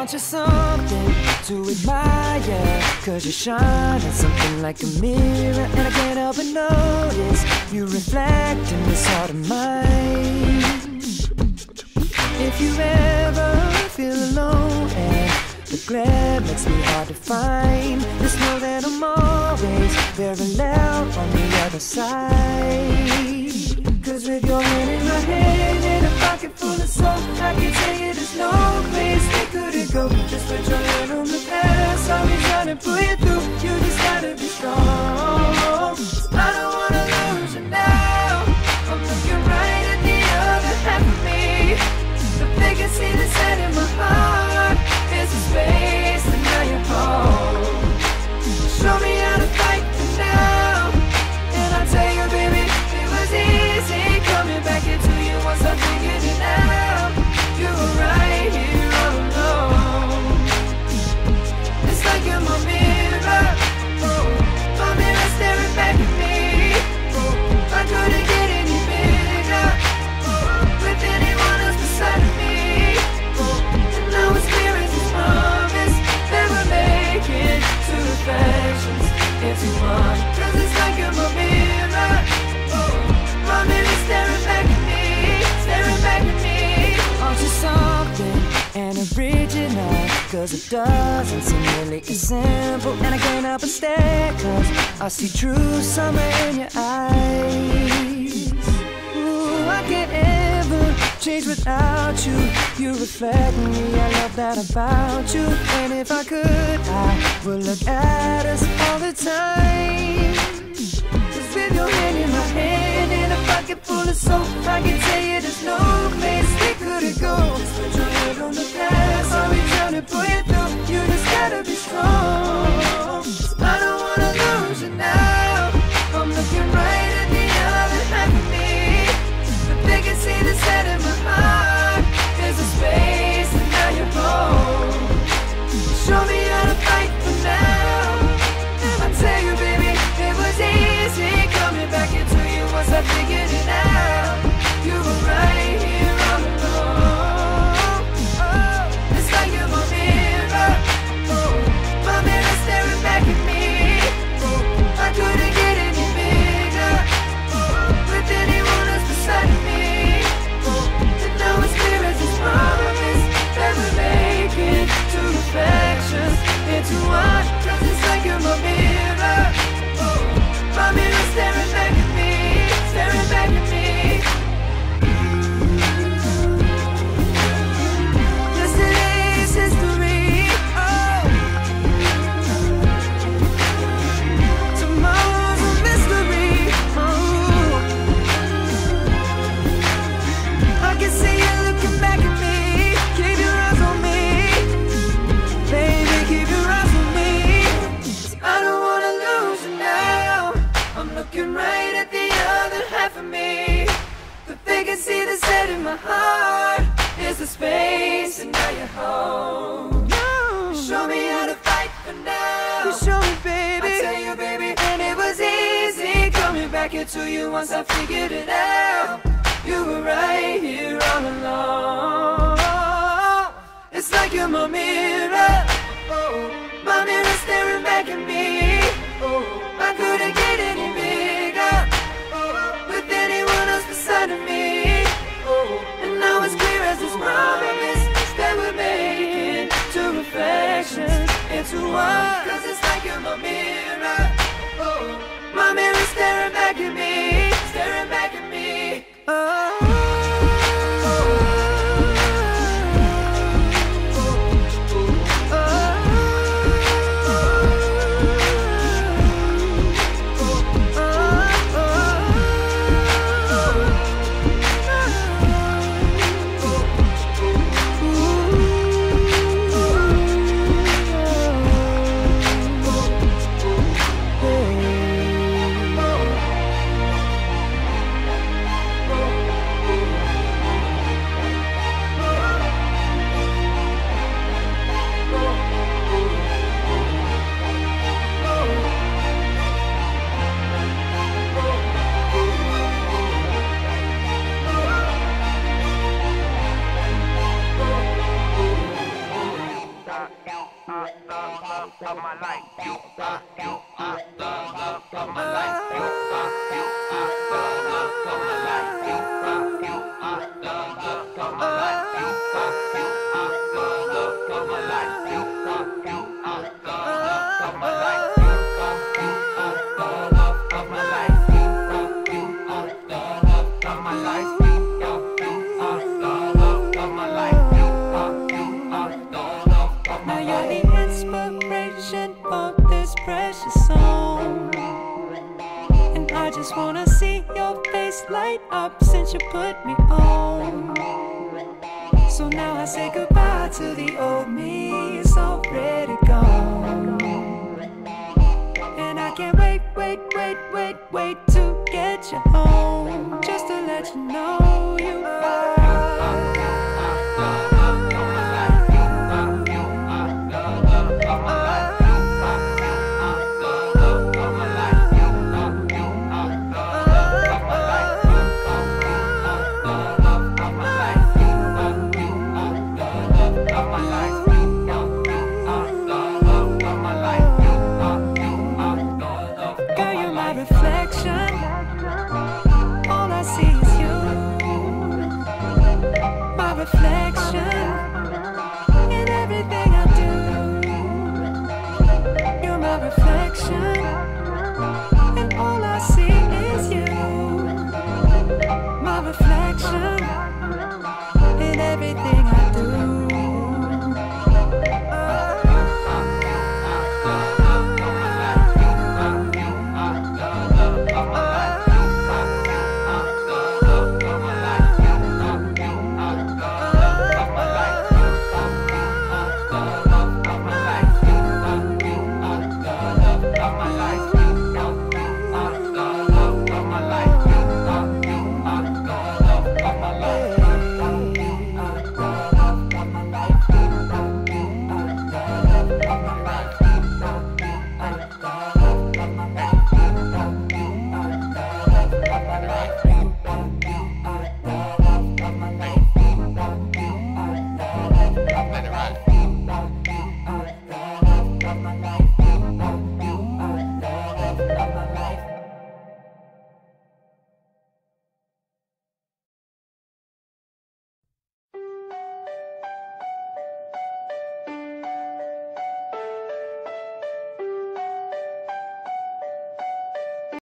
Aren't you something to admire? Cause you shine at something like a mirror And I can't help but notice You reflect in this heart of mine If you ever feel alone and the glare makes me hard to find Just know that I'm always very loud on the other side Cause it doesn't seem really as simple. And I can't help but stare Cause I see true summer in your eyes. Ooh, I can't ever change without you. You reflect me, I love that about you. And if I could, I would look at us all the time. Cause with your hand in my hand and a pocket full of soap I can tell you there's no place we couldn't go put your head on the past, pull you just gotta be strong space, and now you're home. You Show me how to fight for now. You show me, baby. I tell you, baby, and it was easy coming back into you once I figured it out. You were right here all along. It's like you're my mirror. Into one. Cause it's like you're my mirror. Oh, my mirror staring back at me, staring back at me. of my life. You are, you are the love of my life. You are, you are the love of my life. Just wanna see your face light up since you put me on. So now I say goodbye to the old me, it's already gone. And I can't wait, wait, wait, wait, wait to get you home. Just to let you know reflection.